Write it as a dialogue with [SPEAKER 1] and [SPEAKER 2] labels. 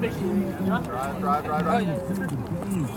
[SPEAKER 1] Drive, drive, drive, drive.